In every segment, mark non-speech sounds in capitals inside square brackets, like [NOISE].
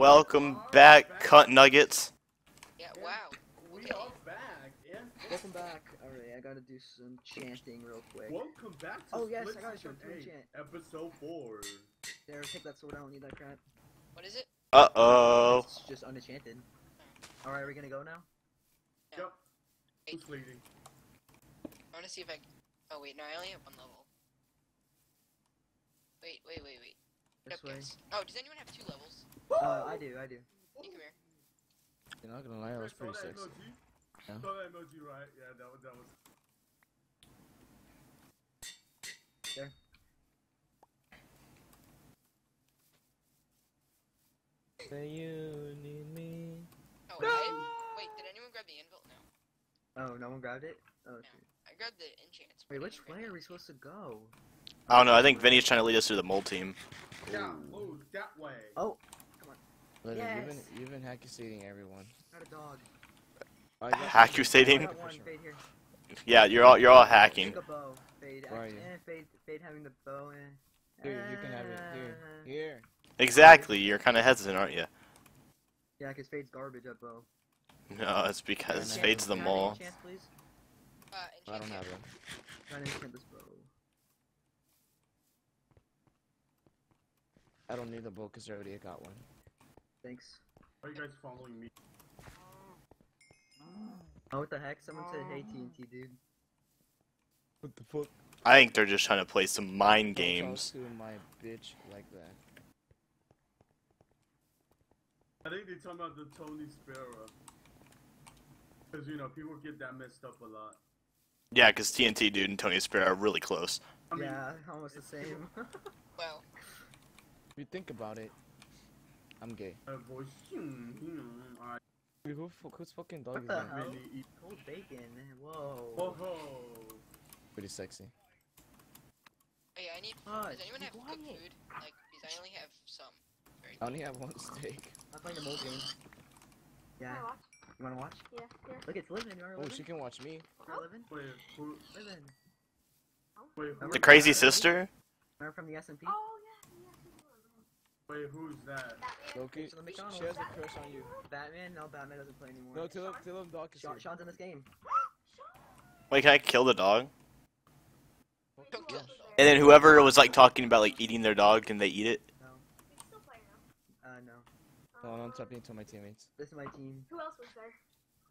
Welcome back, cut nuggets. Yeah, wow. We are back. Yeah. Welcome back. Alright, I gotta do some chanting real quick. Welcome back to Oh, yes, I got Season some 8, chant. episode four. There, take that sword. I don't need that crap. What is it? Uh oh. It's just unenchanted. Alright, are we gonna go now? Yeah. Yep. Who's leading? I want to see if I. Oh wait, no, I only have one level. Wait, wait, wait, wait. This Yep, way. yes. Oh, does anyone have two levels? Uh, I do, I do. You come here. You're not gonna lie, that was pretty that sexy. emoji? Yeah. Saw that emoji, right? Yeah, that was that was. Say you need me. Oh, wait, I- wait, did anyone grab the anvil? No. Oh, no one grabbed it? Oh, No. I grabbed the enchants. but Wait, which way are we supposed to go? I don't know. I think Vinny's trying to lead us to the mole team. Yeah, move that way. Oh, Look, Yes. you've been you've been accusating everyone. got a dog. I got [LAUGHS] Accusating? I got one, Fade here. Yeah, you're all you're all hacking. Bow. Fade. Where are you? Fade, fade having the bow and. Here, you can have it. Here, here. Exactly. You're kind of hesitant, aren't you? Yeah, cause Fade's garbage at bow. No, it's because Yeah, Fade's the Can I mole. enchant, please? Uh, I don't have here. them. Trying to enchant this bow. I don't need the bow because I already got one. Thanks. Are you guys following me? Oh, what the heck? Someone said, hey, TNT, dude. What the fuck? I think they're just trying to play some mind Don't talk games. to my bitch like that. I think they're talking about the Tony Sparrow. Because, you know, people get that messed up a lot. Yeah, because TNT dude and Tony Sparrow are really close. I mean, yeah, almost the same. Well, If you think about it, I'm gay. that voice, I Wait, who, fu- whose fucking dog What is the that? hell? really. Cold bacon. Whoa. Ho ho! Pretty sexy. hey, I need. Hush, Does anyone have cooked quiet. food? Like, because I only have some. Very I only have one steak. I'm playing the mole game. Yeah. You wanna watch? Yeah, yeah. Look, it's Livin. You are Oh, Livin. she can watch me. You are. Wait, who? Livin. Wait, who? The crazy sister? Remember from the SMP? Oh, yeah, yeah. Wait, who's that? Batman. Loki, she has a crush on you. Batman? No, Batman doesn't play anymore. No, tell him, tell him Doc is Sean, here. Sean's in this game. Wait, can I kill the dog? Don't kill Yeah. the dog. And then whoever was like talking about like eating their dog, can they eat it? No. We can still play now. Uh, no. No, no, I'm talking to my teammates. This is my team. Who else was there?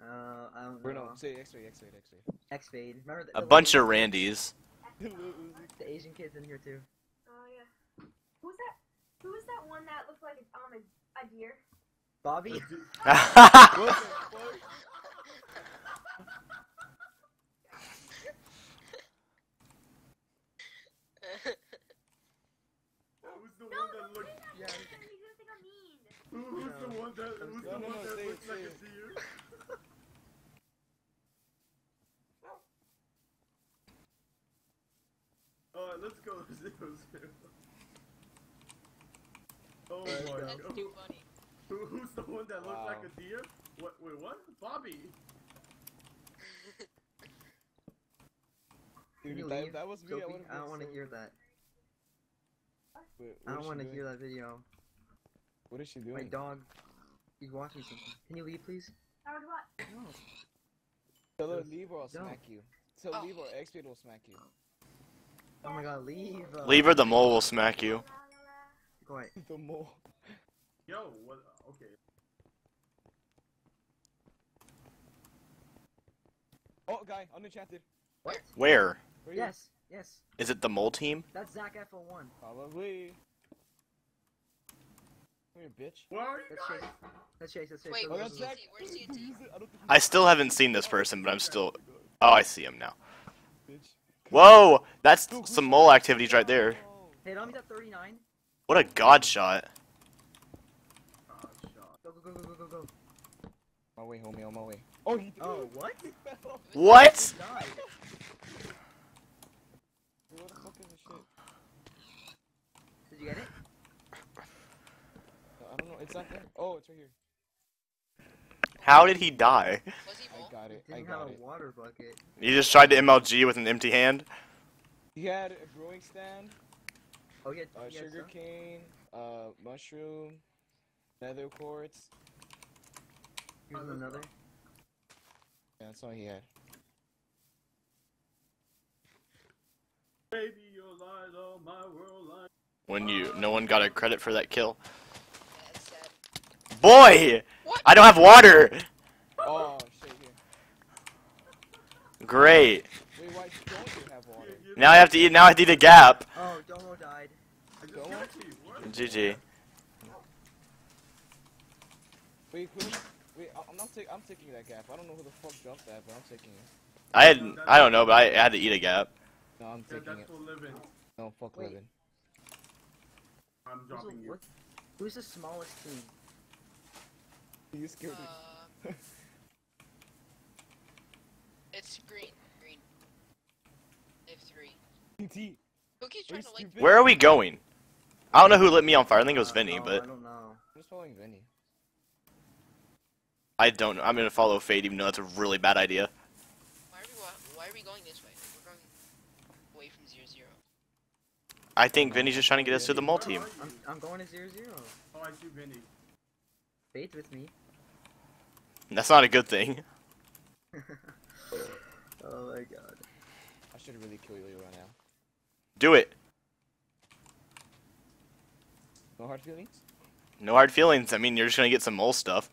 Uh, I don't know. Bruno, say X-ray, X-ray, X-ray. X Fade. Remember the, A the bunch of Randys. the Asian kids in here too. Oh, yeah. Who's that? Who was that one that looked like a, um, a, a deer? Bobby. what the fuck? [LAUGHS] Who's the one that don't looked? say that. Yeah. He's gonna, he's gonna think I'm mean. Who, who's No. one that? The no, one no, that looks like a deer? [LAUGHS] Alright, let's go [LAUGHS] zero zero. Go. That's too funny. Who, who's the one that looks like a deer? What? Wait, what? Bobby. [LAUGHS] Can you Dude, that, leave, that was me. Sophie? I, I don't want to so- hear that. Wait, I don't want to hear that video. What is she doing? My doing? dog. He's watching something. Can you leave, please? I would what? No. Tell her leave or I'll Don't. smack you. Tell Oh. leave or X-Fade will smack you. Oh my god, leave. Uh, Leave or the mole will smack you. Quiet. [LAUGHS] the mole. Yo, what? Okay. Oh, guy, unenchanted. What? Where? Where? Yes. Yes. Is it the mole team? That's Zach F01. Probably. Come here, bitch. Where are you Let's guys? chase. Let's chase. Let's chase. Wait, Oh, Let's that's where's chase. Zach. Where's Wait, TNT? who is it? I don't think I still haven't seen this oh, person, but I'm still. Oh, I see him now. Bitch. Whoa, that's some mole activities right there. Hey, Tommy's at 39. What a god shot. Shot. Go, go, go, go, go, go, go. My way, homie, on my way. Oh, he Oh, what? He fell. What? Died. Dude, what the fuck is this shit? Did you get it? I don't know. It's not there. Oh, it's right here. How did he die? He I got it. I got a it. water bucket. He just tried to MLG with an empty hand. He had a brewing stand, Oh, yeah. uh, sugar some? cane, uh, mushroom, Nether quartz. Here's that's another. Yeah, that's all he had. Baby, your light on my world light. When you, no one got a credit for that kill. Yeah. Boy, What? I don't have water. Oh shit! Here. Great. Wait, why don't you have water? You- you- Now I have to eat. Now I have to eat a gap. Oh, Domo died. I just Go gave on. it to you. What? GG. Wait, who? Wait, I- I'm not taking. I'm taking that gap. I don't know who the fuck jumped that, but I'm taking it. I had. I don't know, but I had to eat a gap. No, I'm Yeah, taking that's it. for living. No, fuck Wait. Livin. I'm Who's dropping the, you. what, who's the smallest team? You scared me. Uh, [LAUGHS] it's green. Green. They have three. TT. Who keeps trying to like? Where are we going? I don't know who lit me on fire. I think it was Uh, Vinny, but I don't know. I'm just following Vinny. I don't know. I'm gonna follow Fade, even though that's a really bad idea. Why are we Why are we going this way? We're going away from zero zero. I think Vinny's just trying to get us to the mole team. I'm. I'm going to zero zero. Oh, I see Vinny. Faith with me. That's not a good thing. [LAUGHS] Oh my god. I should really kill you right now. Do it. No hard feelings? No hard feelings. I mean, you're just gonna get some mole stuff.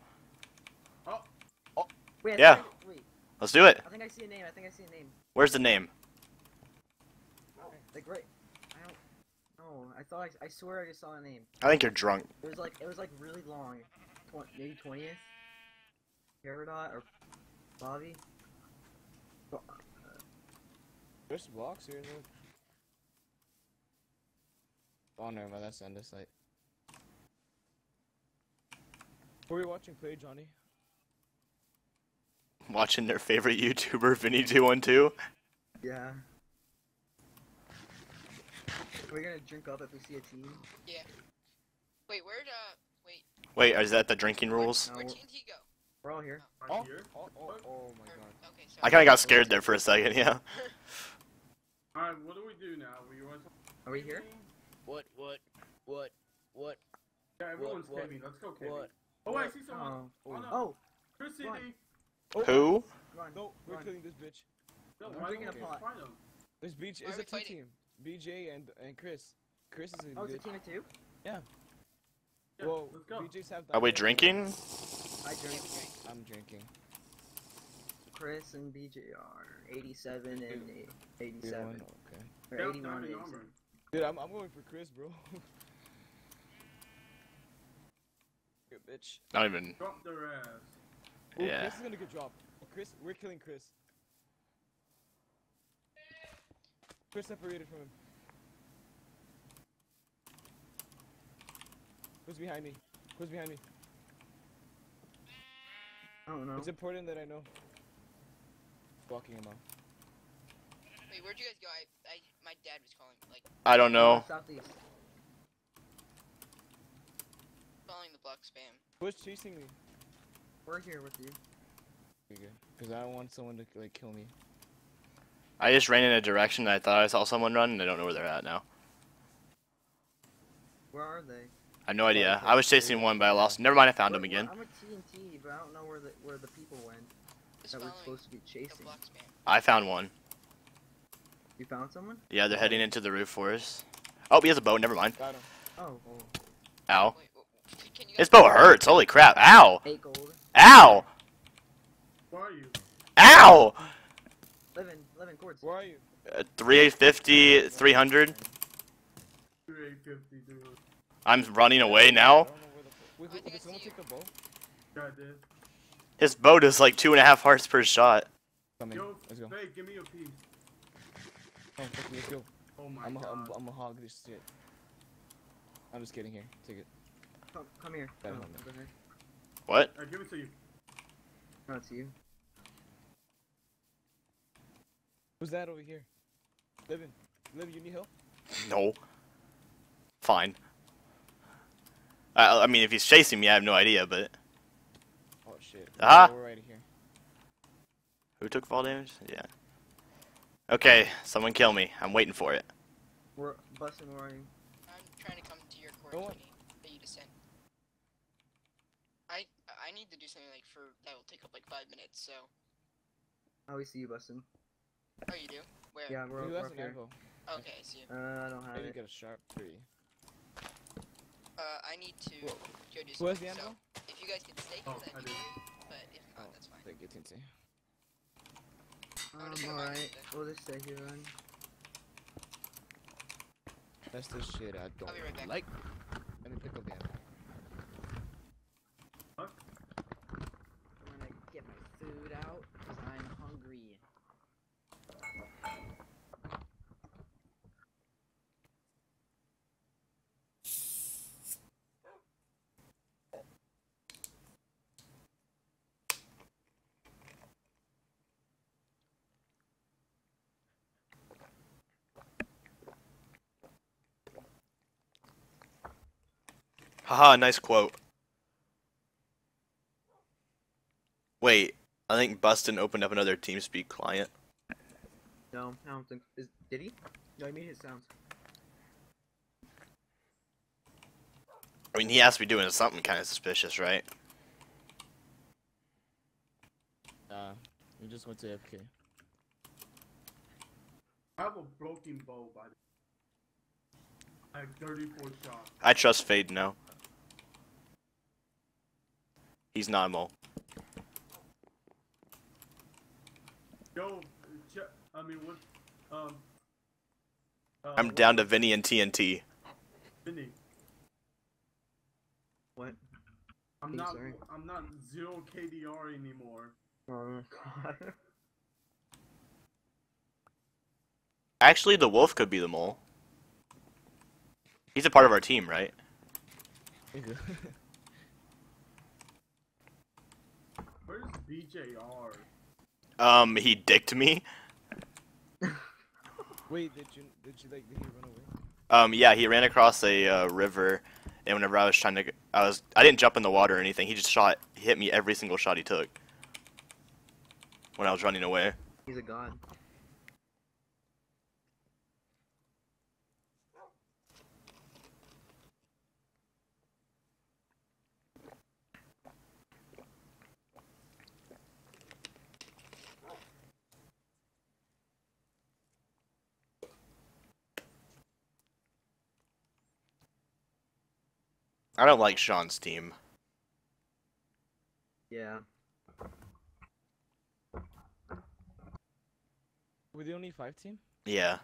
Wait, Yeah. I, wait, Let's do it. I think I see a name. I think I see a name. Where's the name? Oh, like right. I don't. No, I thought I, I swear I just saw a name. I think you're drunk. It was like it was like really long. Tw- maybe twentieth. Peridot or Bobby. But, uh, There's blocks here, look. Oh, never mind. That's Andesite. Who are you watching play, Johnny? Watching their favorite YouTuber, Vinny212. yeah. We're gonna drink up if we see a team. Yeah. Wait, where'd uh? Wait, Wait, is that the drinking rules? where'd No. TNT go? We're all here. I'm Oh, here. oh, oh, oh my god. Okay, so I kind of got scared there [LAUGHS] for a second. Yeah. Alright, what do we do now? We want Are we here? What, what, what, what, Yeah, everyone's what- caving. Let's go caving. what? Oh, I see someone. Oh. Oh, no. Oh, Chris CD. Run. Oh, Who? run. No, we're run. killing this bitch. No, I'm why drinking don't a we pot. him? This beach Why is a two fighting? team. BJ and and Chris. Chris is a Oh, it's a team of two. Yeah, Whoa, let's go. BJ's have. Are we diamond. drinking? I yeah, drink. I'm drinking. Chris and BJ are 87 and eight- 87. Okay. Or Yeah, 81 and diamond 87. [LAUGHS] Dude, I'm, I'm going for Chris, bro. [LAUGHS] Good bitch. Not even. Drop their ass. Ooh, Yeah. Chris is gonna get dropped. Chris, we're killing Chris. Chris separated from him. Who's behind me? Who's behind me? I don't know. It's important that I know. Blocking him out. Wait, where'd you guys go? I, I, my dad was calling, like, I don't know. Southeast. calling the block spam. Who's chasing me? We're here with you. Because I don't want someone to like kill me. I just ran in a direction that I thought I saw someone run, and I don't know where they're at now. Where are they? I have no idea. I was chasing one, but I lost. Never mind. I found him We're- again. I'm a TNT, but I don't know where the where the people went Just that we're supposed to be chasing. I found one. You found someone? Yeah, they're heading into the roof for us. Oh, he has a bow. Never mind. Got him. Oh, oh. Ow. Wait, w- w- can you His bow hurts. Holy crap. Ow. Eight gold. Ow. Where are you? Ow. 11, 11 cords. Where are you? Uh, 350, 300. 3850, dude. I'm running away I now. don't know where the. Wait, I wait, think did someone take the bow? Yeah, I did. His bow does like two and a half hearts per shot. Coming. Yo, Let's go. hey, give me a piece. Oh, fuck me, let's go. Oh my I'm a, god. I'm, I'm a hog this shit. I'm just kidding here. Take it. Come, come here. Got No, him. over here. What? I give it to you. No, it's you. Who's that over here? Livin. Livin, you need help? No. Fine. I, I mean, if he's chasing me, I have no idea, but. Oh shit. Ah! We're right here. Who took fall damage? Yeah. Okay, someone kill me. I'm waiting for it. We're Bustin, where are you? I'm trying to come to your Go on. coordinate that you just sent. Need to do something like for that will take up like five minutes. So. I always see you, Bustin. Oh, you do? Where? Yeah, we're, Who we're up here. info? Okay, I see. you. Uh, I don't have Maybe it. get a sharp three. Uh, I need to Who- go do Who has the something. So, if you guys can stay Oh, that'd be great. But if not, Oh, that's fine. Thank you, TNT. I would've Um, alright. fine with it. We'll just stay here then. That's the shit I don't I'll be right back. like. Let me pick up the ammo. What? I'm gonna get my food out because I'm hungry. Haha, nice quote. Wait, I think Bustin opened up another TeamSpeak client. No, I don't think. Is, did he? No, he made it sounds. I mean, he has to be doing something kind of suspicious, right? Nah, we just went to FK. I have a broken bow, by the I have 34 shots. I trust Fade now. He's not a mole. Yo, I mean, what? Um. Uh, I'm what- down to Vinny and TNT. Vinny. What? I'm Hey, not. sorry. I'm not zero KDR anymore. Oh [LAUGHS] god. Actually, the wolf could be the mole. He's a part of our team, right? [LAUGHS] Where's BJR? Um, he dicked me. [LAUGHS] Wait, did you did you like did he run away? Um, yeah, he ran across a uh, river, and whenever I was trying to, I was, I didn't jump in the water or anything. He just shot, he hit me every single shot he took. When I was running away. He's a god. I don't like Sean's team. Yeah. We're the only five team. Yeah.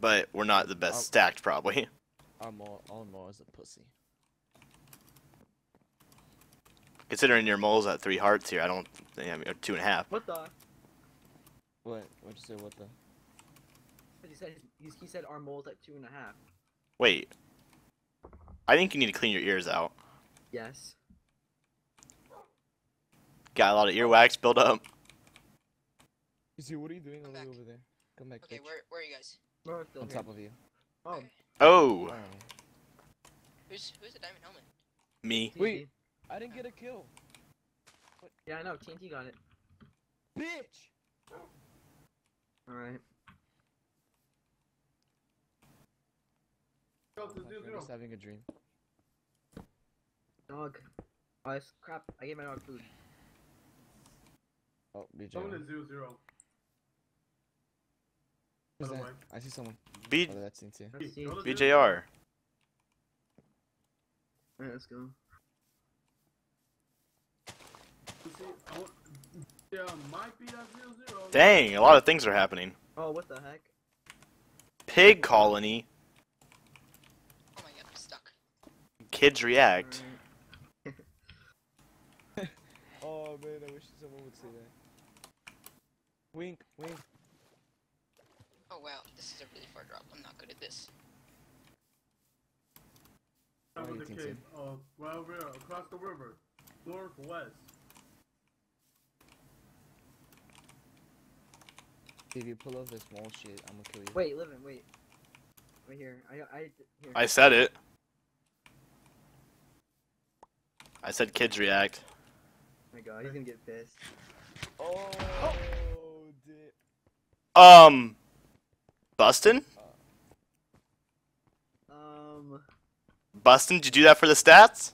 But we're not the best Um, stacked, probably. [LAUGHS] Armor, Armor is a pussy. Considering your mole's at three hearts here, I don't, I mean, or two and a half. What the? What? What'd you say? What the? He said he, he said our mole's at two and a half. Wait. I think you need to clean your ears out. Yes. Got a lot of earwax built up. You see, what are you doing all the way back. over there? Come back. Okay, bitch. where where are you guys? We're still On here. top of you. Oh, Okay. Oh, Alright. Who's who's the diamond helmet? me. TNT. Wait. I didn't get a kill. Yeah, I know. TNT got it. Bitch. All right. Go to my zero friend zero. is having a dream. Dog. Oh, it's crap. I gave my dog food. Oh, BJ. Someone is zero zero. Who's that? I see someone. B- Oh, that's TNT. Let's see. Go All to zero BJR. right, let's go. You see, I want, yeah, might be at zero zero. Dang, a lot of things are happening. Oh, what the heck? Pig colony. Oh my god, I'm stuck. Kids react. Alright. [LAUGHS] Oh man, I wish someone would say that. Wink, wink. Oh wow, this is a really far drop. I'm not good at this. Top Why you the think so? cave. Uh, right over there, across the river. Northwest. If you pull off this wall shit, I'm gonna kill you. Wait, Livin, wait. Right here. I, I, here. I said it. I said kids react. Oh my god, he's gonna get pissed. Oh, di- Um, Bustin? Um, Bustin, did you do that for the stats?